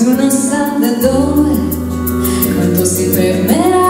nessuno sa da dove quando si fermerà